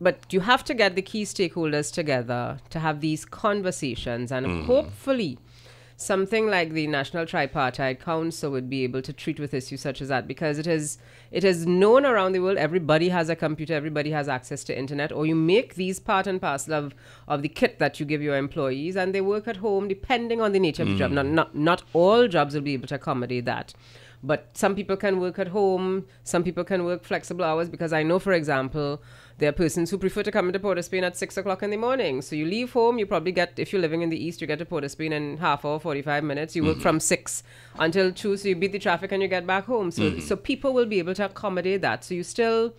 but you have to get the key stakeholders together to have these conversations, and Mm. hopefully, something like the National Tripartite Council would be able to treat with issues such as that because it is it is known around the world everybody has a computer everybody has access to internet or you make these part and parcel of, of the kit that you give your employees and they work at home depending on the nature of the job. Not, not not all jobs will be able to accommodate that. But some people can work at home some people can work flexible hours because i know for example there are persons who prefer to come into Port of Spain at six o'clock in the morning. So you leave home, you probably get, if you're living in the east, you get to Port of Spain in half hour, 45 minutes. You work mm-hmm. from six until two, so you beat the traffic and you get back home. So, mm-hmm. so people will be able to accommodate that. So you still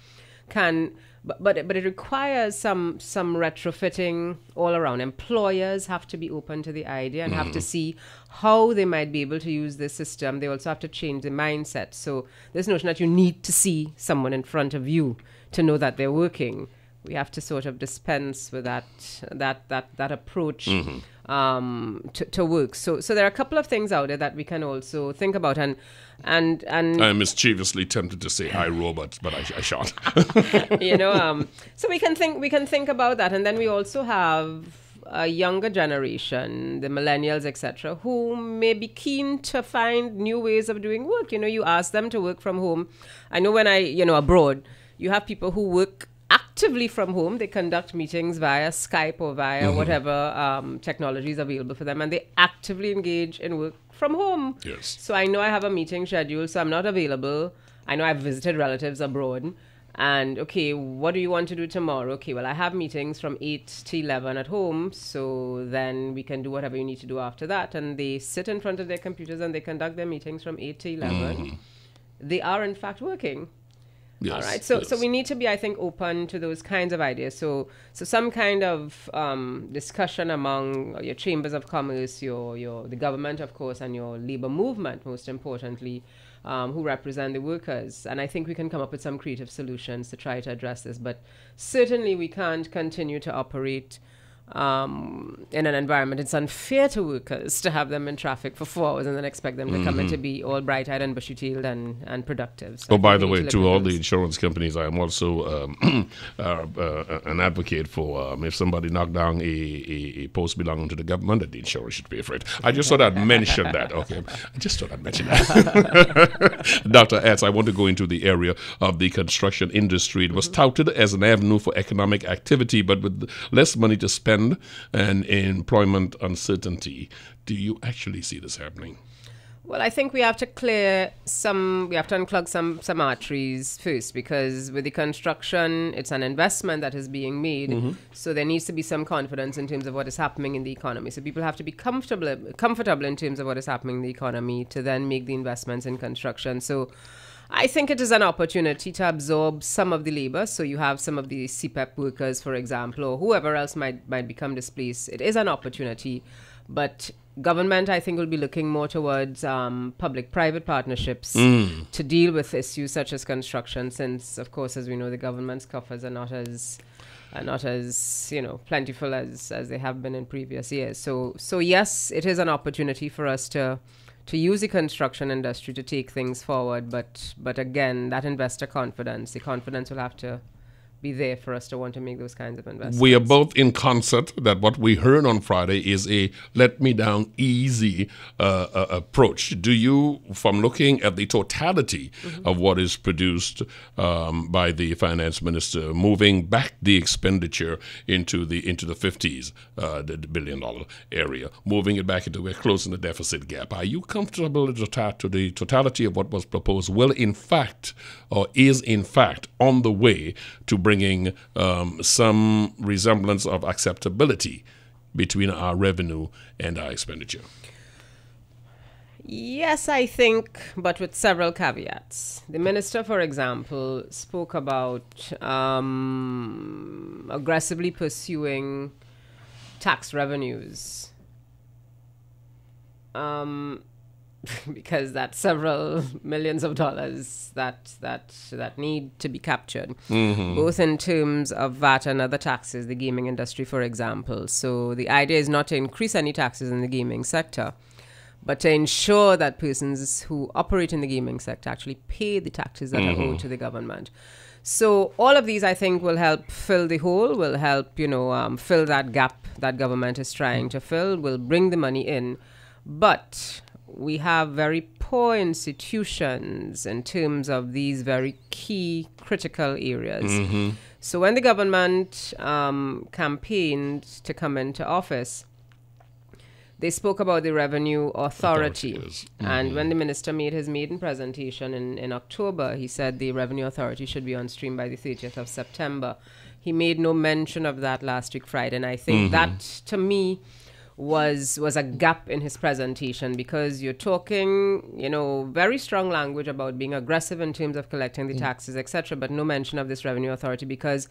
can, but, but, but it requires some, some retrofitting all around. Employers have to be open to the idea and have to mm-hmm. see how they might be able to use this system. They also have to change the mindset. So this notion that you need to see someone in front of you to know that they're working. We have to sort of dispense with that that that that approach um, to, to work. So so there are a couple of things out there that we can also think about and and and I'm mischievously tempted to say "I robot," but I, I shan't. you know um, so we can think we can think about that and then we also have a younger generation the millennials etc who may be keen to find new ways of doing work you know you ask them to work from home i know when i you know abroad you have people who work actively from home they conduct meetings via skype or via whatever um, technology is available for them and they actively engage in work from home Yes. so I know I have a meeting scheduled, so I'm not available. I know I've visited relatives abroad. And okay, what do you want to do tomorrow? Okay, well, I have meetings from 8 to 11 at home, so then we can do whatever you need to do after that. And they sit in front of their computers and they conduct their meetings from 8 to 11. They are, in fact, working. Yes, All right. So so we need to be, I think, open to those kinds of ideas. So so some kind of um, discussion among your chambers of commerce, your your the government, of course, and your labor movement, most importantly, um, who represent the workers. And I think we can come up with some creative solutions to try to address this. But certainly we can't continue to operate. Um, in an environment, it's unfair to workers to have them in traffic for four hours and then expect them to come in to be all bright-eyed and bushy-tailed and, and productive. So Oh, by the way, need to all those. the insurance companies, I am also um, uh, uh, an advocate for um, if somebody knocked down a, a, a post belonging to the government, that the insurer should pay for it. I just thought I'd mention that. Okay, I just thought I'd mention that. Dr. Attzs, I want to go into the area of the construction industry. It was touted as an avenue for economic activity, but with less money to spend and employment uncertainty, do you actually see this happening? Well, I think we have to clear some, we have to unclog some, some arteries first because with the construction, it's an investment that is being made. Mm-hmm. So there needs to be some confidence in terms of what is happening in the economy. So people have to be comfortable, comfortable in terms of what is happening in the economy to then make the investments in construction. So I think it is an opportunity to absorb some of the labor. So you have some of the CEPEP workers, for example, or whoever else might, might become displaced. It is an opportunity. But government, I think, will be looking more towards um, public-private partnerships to deal with issues such as construction. Since, of course, as we know, the government's coffers are not as are not as you know plentiful as as they have been in previous years. So so yes, it is an opportunity for us to to use the construction industry to take things forward. But but again, that investor confidence, the confidence will have to be there for us to want to make those kinds of investments. We are both in concert that what we heard on Friday is a let me down easy uh, uh, approach. Do you, from looking at the totality of what is produced um, by the finance minister, moving back the expenditure into the into the fifties, uh, the, billion dollar area, moving it back into we're closing the deficit gap. Are you comfortable to the totality of what was proposed? Will in fact, or is in fact, on the way to bringing um, some resemblance of acceptability between our revenue and our expenditure. Yes, I think, but with several caveats. The minister, for example, spoke about um, aggressively pursuing tax revenues. Um, because that's several millions of dollars that that that need to be captured, mm-hmm. both in terms of VAT and other taxes. The gaming industry, for example. So the idea is not to increase any taxes in the gaming sector, but to ensure that persons who operate in the gaming sector actually pay the taxes that are owed mm-hmm. to the government. So all of these, I think, will help fill the hole. Will help, you know, um, fill that gap that government is trying mm. to fill. Will bring the money in, but we have very poor institutions in terms of these very key critical areas. Mm-hmm. So when the government um, campaigned to come into office, they spoke about the revenue authority. Yes. And when the minister made his maiden presentation in, in October, he said the revenue authority should be on stream by the 30th of September. He made no mention of that last week Friday, and I think that to me was was a gap in his presentation because you're talking, you know, very strong language about being aggressive in terms of collecting the taxes, etc., but no mention of this revenue authority because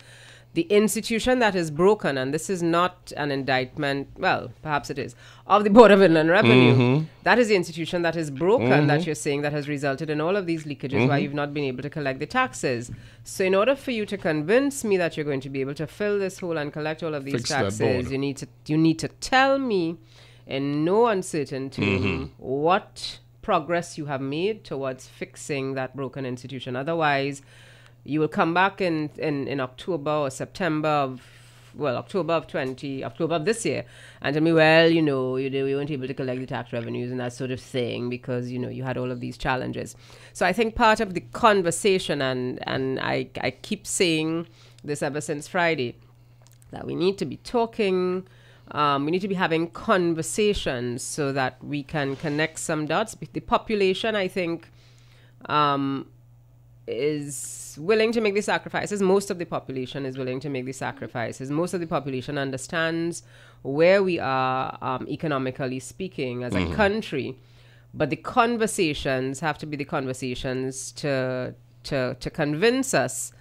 the institution that is broken, and this is not an indictment, well, perhaps it is, of the Board of Inland Revenue. Mm-hmm. That is the institution that is broken that mm-hmm. you're saying that has resulted in all of these leakages why mm-hmm. you've not been able to collect the taxes. So, in order for you to convince me that you're going to be able to fill this hole and collect all of these Fix taxes, you need to you need to tell me in no uncertain term what progress you have made towards fixing that broken institution. Otherwise, you will come back in, in, in October or September of well, October of 20, October of this year, and tell me, well, you know, you, we weren't able to collect the tax revenues and that sort of thing because, you know, you had all of these challenges. So I think part of the conversation, and, and I, I keep saying this ever since Friday, that we need to be talking, um, we need to be having conversations so that we can connect some dots. The population, I think, um, is willing to make the sacrifices. Most of the population is willing to make the sacrifices. Most of the population understands where we are um, economically speaking as a country. But the conversations have to be the conversations to to to convince us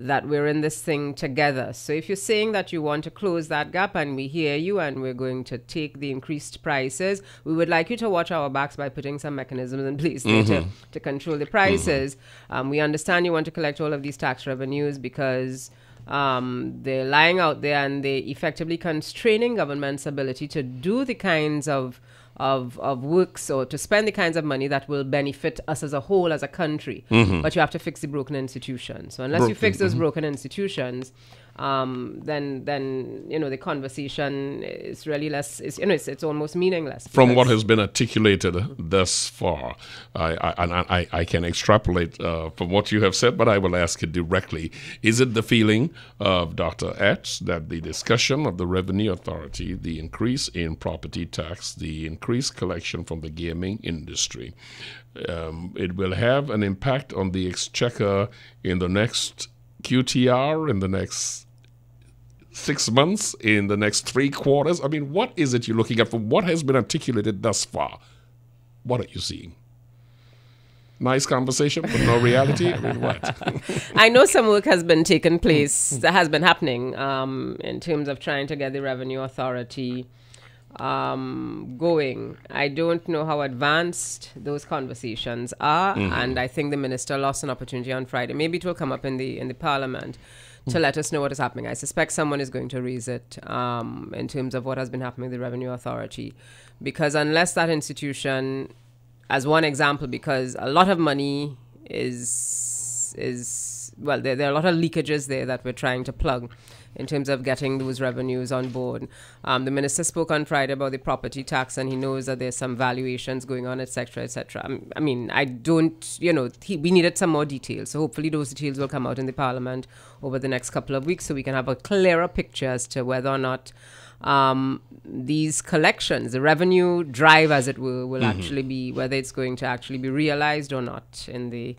that we're in this thing together. So if you're saying that you want to close that gap and we hear you and we're going to take the increased prices, we would like you to watch our backs by putting some mechanisms in place there to, to control the prices. Um, we understand you want to collect all of these tax revenues because um, they're lying out there and they're effectively constraining government's ability to do the kinds of of, of works or to spend the kinds of money that will benefit us as a whole as a country. Mm-hmm. But you have to fix the broken institutions. So unless you fix those mm-hmm. broken institutions, um, then then you know the conversation is really less. Is, you know, it's, it's almost meaningless. From what has been articulated thus far, I, I, and I, I can extrapolate uh, from what you have said, but I will ask it directly. Is it the feeling of Dr. Attzs that the discussion of the Revenue Authority, the increase in property tax, the increased collection from the gaming industry, um, it will have an impact on the exchequer in the next QTR, in the next six months, in the next three quarters? I mean, what is it you're looking at from what has been articulated thus far? What are you seeing? Nice conversation, but no reality? I mean, what? I know some work has been taken place that has been happening um, in terms of trying to get the revenue authority um, going. I don't know how advanced those conversations are, and I think the minister lost an opportunity on Friday. Maybe it will come up in the in the parliament to let us know what is happening. I suspect someone is going to raise it um, in terms of what has been happening with the revenue authority, because unless that institution, as one example, because a lot of money is is well, there, there are a lot of leakages there that we're trying to plug in terms of getting those revenues on board. Um, the minister spoke on Friday about the property tax, and he knows that there's some valuations going on, etc., etc. Um, I mean, I don't, you know, he, we needed some more details. So hopefully those details will come out in the parliament over the next couple of weeks, so we can have a clearer picture as to whether or not um, these collections, the revenue drive, as it were, will actually be whether it's going to actually be realized or not in the.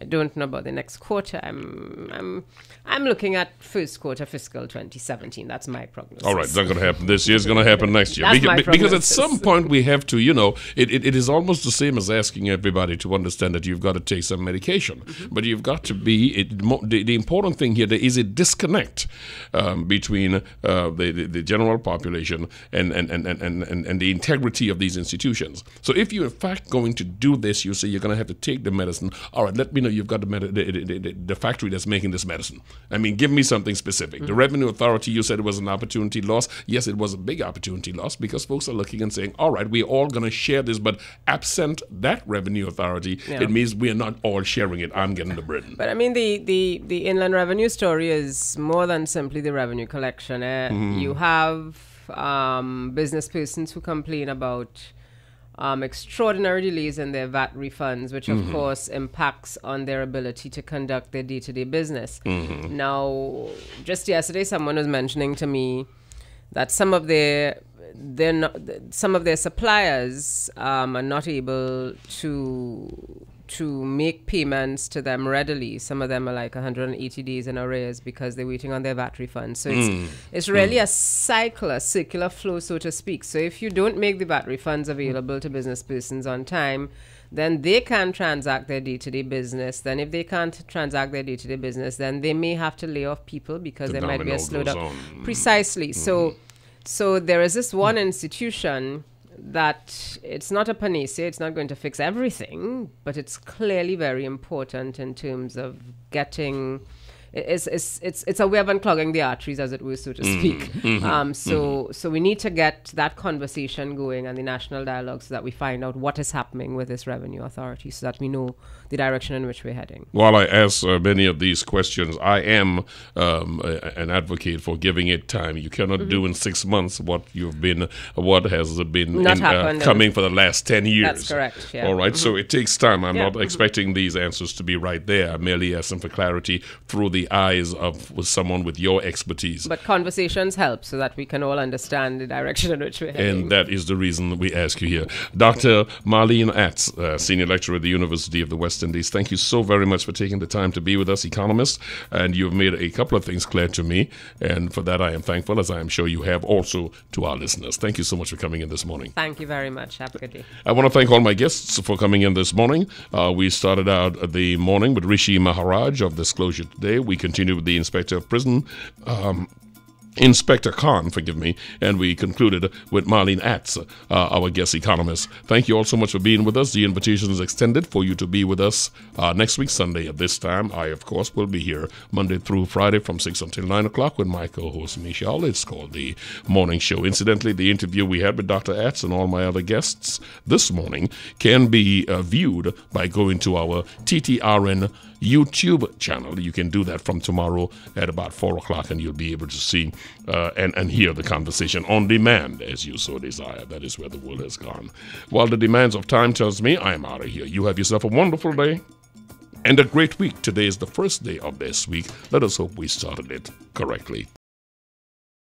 I don't know about the next quarter. I'm I'm I'm looking at first quarter fiscal 2017. That's my prognosis. All right, it's not going to happen this year. It's going to happen next year. That's Beca- my be- because at some point we have to, you know, it, it, it is almost the same as asking everybody to understand that you've got to take some medication. But you've got to be, it, the, the important thing here there is a disconnect um, between uh, the, the, the general population and, and, and, and, and, and, and the integrity of these institutions. So if you're in fact going to do this, you say you're going to have to take the medicine. All right, let me know, you've got the, med- the, the, the, factory that's making this medicine. I mean, give me something specific. The Revenue Authority, you said it was an opportunity loss. Yes, it was a big opportunity loss because folks are looking and saying, all right, we're all going to share this, but absent that Revenue Authority, Yeah. it means we are not all sharing it. I'm getting the burden. But I mean, the, the, the inland revenue story is more than simply the revenue collection. eh? You have um, business persons who complain about um, extraordinary delays in their VAT refunds, which of course impacts on their ability to conduct their day to day business. Now, just yesterday, someone was mentioning to me that some of their they're not, some of their suppliers um, are not able to to make payments to them readily. Some of them are like 180 days in arrears because they're waiting on their VAT refund. So it's it's really a cycle, a circular flow, so to speak. So if you don't make the VAT refunds available to business persons on time, then they can transact their day-to-day business. Then if they can't transact their day-to-day business, then they may have to lay off people because The there might be a slowdown. Precisely. So, so there is this one institution that it's not a panacea. It's not going to fix everything, but it's clearly very important in terms of getting. It's, it's, it's, it's a way of unclogging the arteries, as it were, so to speak. Um, so, so we need to get that conversation going and the national dialogue so that we find out what is happening with this revenue authority so that we know the direction in which we're heading. While I ask uh, many of these questions, I am um, a, an advocate for giving it time. You cannot Mm-hmm. do in six months what you've been, what has been in, uh, coming for the last ten years. That's correct, yeah. All right, so it takes time. I'm Yeah, not expecting these answers to be right there. I'm merely asking for clarity through the eyes of someone with your expertise. But conversations help so that we can all understand the direction in which we're heading. And that is the reason we ask you here. Dr. Marlene Attzs, uh, Senior Lecturer at the University of the West Indies, thank you so very much for taking the time to be with us, economist. And you've made a couple of things clear to me. And for that, I am thankful, as I am sure you have also to our listeners. Thank you so much for coming in this morning. Thank you very much. Have a good day. I want to thank all my guests for coming in this morning. Uh, we started out the morning with Rishi Maharaj of Disclosure Today. We continued with the Inspector of Prison. Um, Inspector Khan, forgive me, and we concluded with Marlene Attzs, uh, our guest economist. Thank you all so much for being with us. The invitation is extended for you to be with us uh, next week, Sunday at this time. I, of course, will be here Monday through Friday from 6 until 9 o'clock with my co host, Michelle. It's called The Morning Show. Incidentally, the interview we had with Dr. Attzs and all my other guests this morning can be uh, viewed by going to our TTRN YouTube channel. You can do that from tomorrow at about 4 o'clock, and you'll be able to see uh, and, and hear the conversation on demand as you so desire. That is where the world has gone. While the demands of time tells me I am out of here, you have yourself a wonderful day and a great week. Today is the first day of this week. Let us hope we started it correctly.